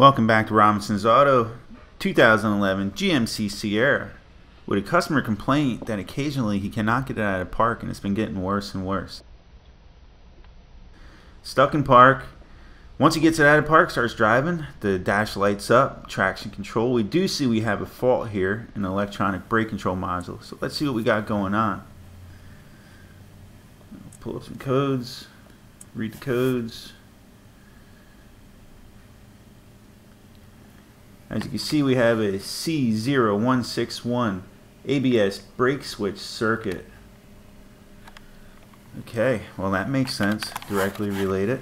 Welcome back to Robinson's Auto 2011 GMC Sierra with a customer complaint that occasionally he cannot get it out of park and it's been getting worse and worse. Stuck in park. Once he gets it out of park, starts driving, the dash lights up, traction control. We do see we have a fault here in the electronic brake control module. So let's see what we got going on. Pull up some codes, read the codes. As you can see, we have a C0161 ABS brake switch circuit. Okay, well that makes sense. Directly related.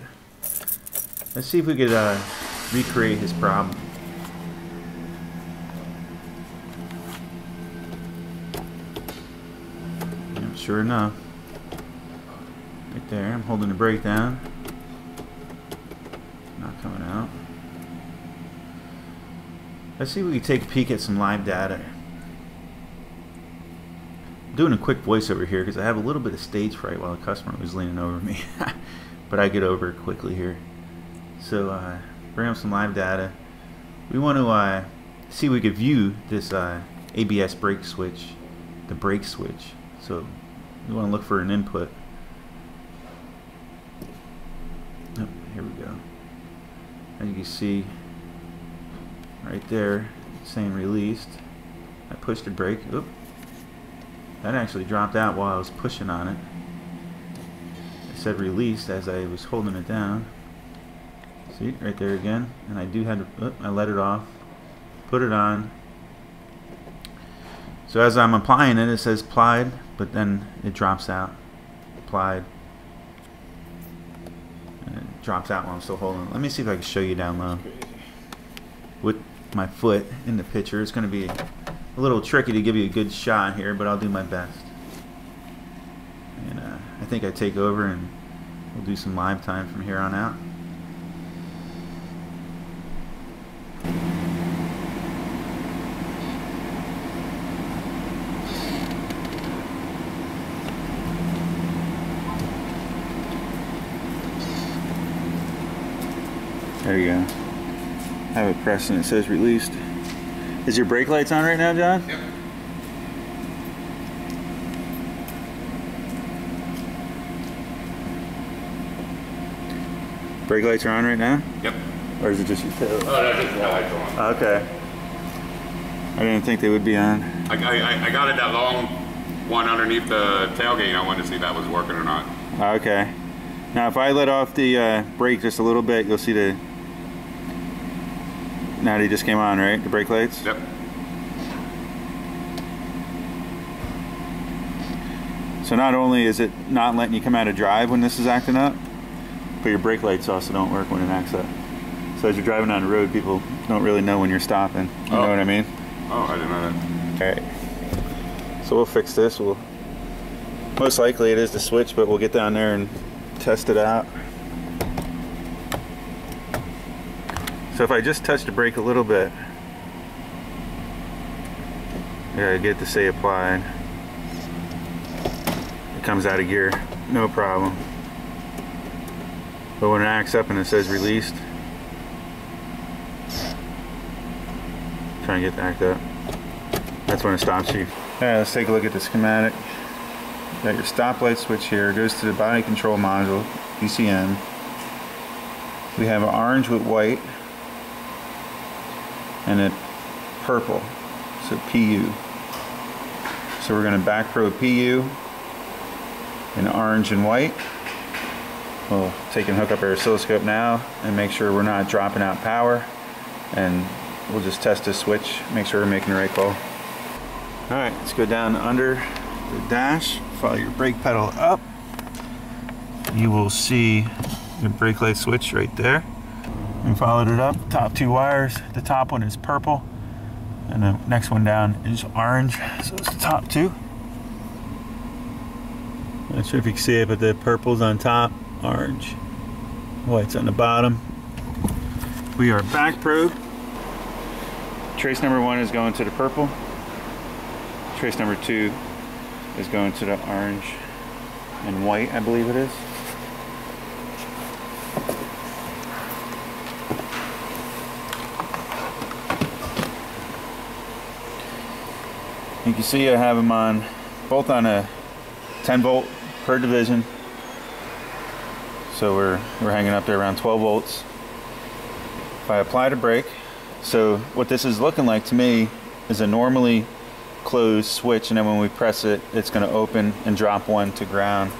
Let's see if we could uh, recreate his problem. Yep, sure enough. Right there, I'm holding the brake down. Not coming out. Let's see if we can take a peek at some live data. I'm doing a quick voiceover here because I have a little bit of stage fright while the customer was leaning over me. but I get over it quickly here. So uh, bring up some live data. We want to uh, see if we could view this uh, ABS brake switch, the brake switch. So we want to look for an input. Oh, here we go. As you can see, right there saying released. I pushed the brake. Oop. That actually dropped out while I was pushing on it. It said released as I was holding it down. See, right there again. And I do have to, oop, I let it off. Put it on. So as I'm applying it, it says applied, but then it drops out. Applied. And it drops out while I'm still holding it. Let me see if I can show you down low. With my foot in the picture. It's going to be a little tricky to give you a good shot here, but I'll do my best. And uh, I think I take over and we'll do some live time from here on out. There you go have it pressed and it says released. Is your brake lights on right now, John? Yep. Brake lights are on right now? Yep. Or is it just your toe? Oh, that's just the lights are on. Okay. I didn't think they would be on. I, I, I got it that long one underneath the tailgate. I wanted to see if that was working or not. Okay. Now if I let off the uh, brake just a little bit, you'll see the now they just came on, right? The brake lights? Yep. So not only is it not letting you come out of drive when this is acting up, but your brake lights also don't work when it acts up. So as you're driving on the road, people don't really know when you're stopping. You oh. know what I mean? Oh, I didn't know that. Alright. So we'll fix this. We'll most likely it is the switch, but we'll get down there and test it out. So if I just touch the brake a little bit, yeah, I get to say applied. It comes out of gear, no problem. But when it acts up and it says released, try and get to act up. That's when it stops you. Alright, let's take a look at the schematic. got your stoplight switch here, it goes to the body control module, BCM. We have an orange with white and it purple, so PU. So we're going to back probe PU in orange and white. We'll take and hook up our oscilloscope now and make sure we're not dropping out power and we'll just test this switch, make sure we're making the right call. Alright, let's go down under the dash, follow your brake pedal up. You will see the brake light switch right there followed it up. Top two wires. The top one is purple, and the next one down is orange. So it's the top two. Not sure if you can see it, but the purple's on top, orange, white's on the bottom. We are back probe. Trace number one is going to the purple. Trace number two is going to the orange and white, I believe it is. You can see I have them on both on a 10 volt per division. So we're, we're hanging up there around 12 volts. If I apply the brake, so what this is looking like to me is a normally closed switch and then when we press it, it's gonna open and drop one to ground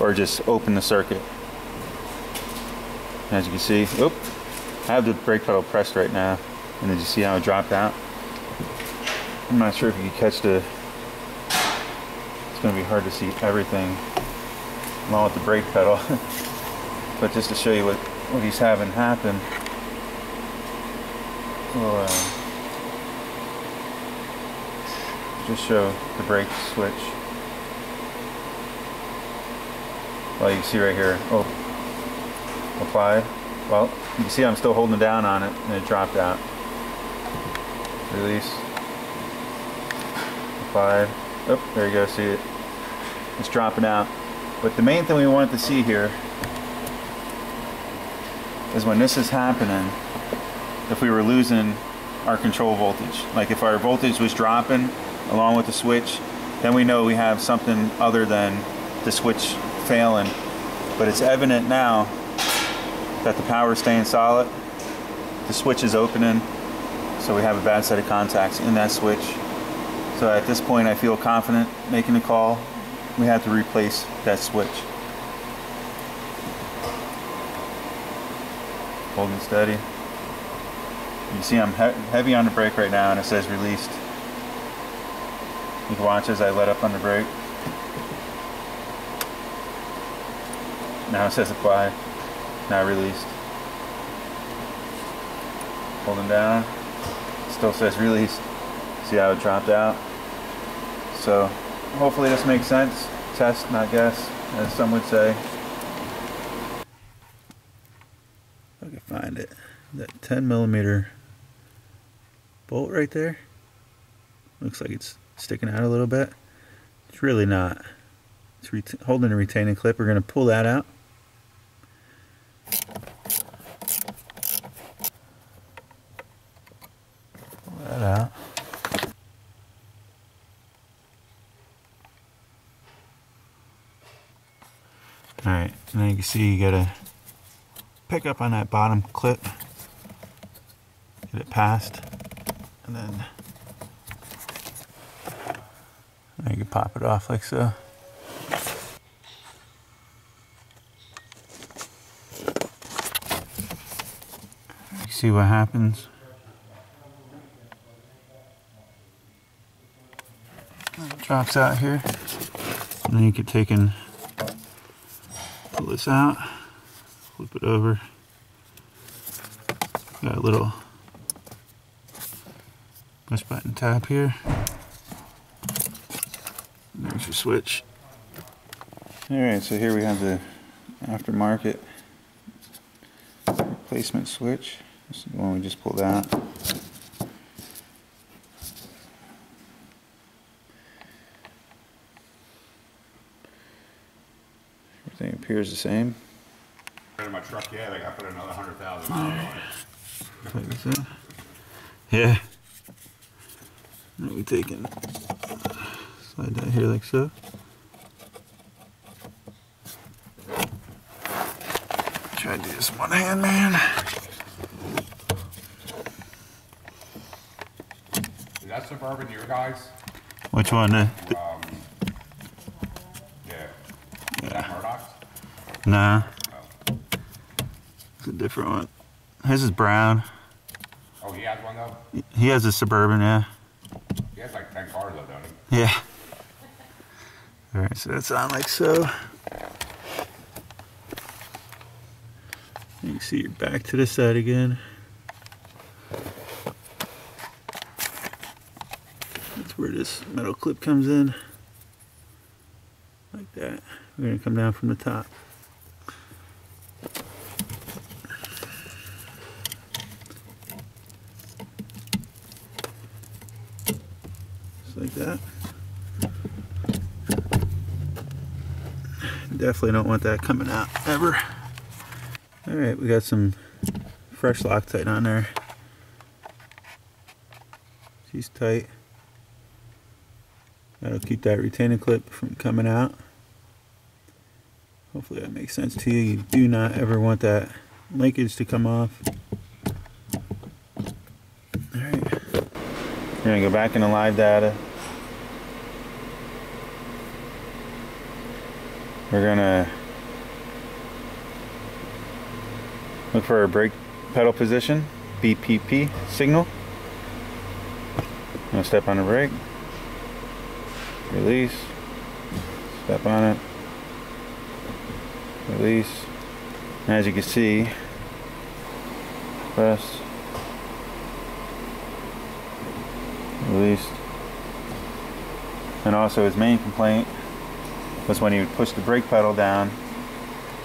or just open the circuit. As you can see, oop, I have the brake pedal pressed right now. And did you see how it dropped out? I'm not sure if you can catch the, it's gonna be hard to see everything along with the brake pedal. but just to show you what, what he's having happen, we'll uh, just show the brake switch. Well, you can see right here, oh, apply. Well, you can see I'm still holding down on it and it dropped out. Release. Applied. Oh, there you go, see it. It's dropping out. But the main thing we wanted to see here is when this is happening, if we were losing our control voltage. Like if our voltage was dropping along with the switch, then we know we have something other than the switch failing. But it's evident now that the power is staying solid. The switch is opening, so we have a bad set of contacts in that switch. So at this point, I feel confident making the call. We have to replace that switch. Holding steady. You see I'm he heavy on the brake right now and it says released. You can watch as I let up on the brake. Now it says apply. Now released. Holding down. Still says released. See how it dropped out? So hopefully this makes sense. Test, not guess, as some would say. I can find it. That 10 millimeter bolt right there. Looks like it's sticking out a little bit. It's really not. It's holding a retaining clip. We're going to pull that out. Pull that out. Alright, now you can see you gotta pick up on that bottom clip, get it past, and then you can pop it off like so. You see what happens? It drops out here. And then you can take and pull this out, flip it over. Got a little push button tab here. There's your switch. Alright, so here we have the aftermarket replacement switch. This is the one we just pulled out. Everything appears the same. In my truck, yeah, they got to put another hundred thousand miles on it. Yeah. And we take and slide that here like so. Try to do this one hand, man. Is that Suburban your guys? Which one? Uh, th- Um, yeah. Is that Murdoch's? Nah, it's a different one. His is brown. Oh, he has one though? He has a suburban, yeah. He has like ten cars though, don't he? Yeah. All right, so that's on like so. You can see your back to the side again. That's where this metal clip comes in. Like that. We're gonna come down from the top. Like that. Definitely don't want that coming out ever. All right, we got some fresh Loctite on there. She's tight. That'll keep that retaining clip from coming out. Hopefully that makes sense to you. You do not ever want that linkage to come off. Alright. We're gonna go back into live data. We're gonna look for our brake pedal position, BPP signal. I'm gonna step on the brake, release, step on it, release. And as you can see, press, released. And also his main complaint was when he would push the brake pedal down,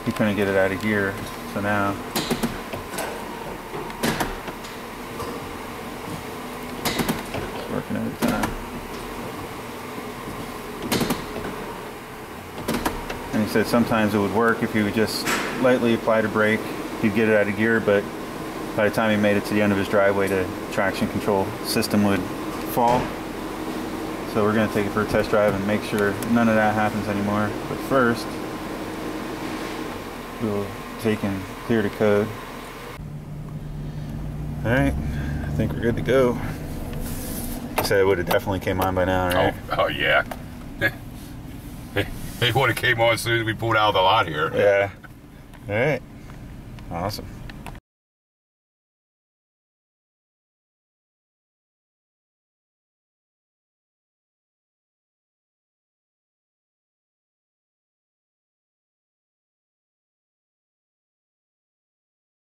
he couldn't get it out of gear. So now it's working every time. And he said sometimes it would work if he would just lightly apply the brake, he'd get it out of gear, but by the time he made it to the end of his driveway, the traction control system would fall. So we're gonna take it for a test drive and make sure none of that happens anymore. But first, we'll take and clear the code. All right, I think we're good to go. Said it would have definitely came on by now, right? Oh, oh yeah. They would have came on as soon as we pulled out of the lot here. Yeah. All right. Awesome.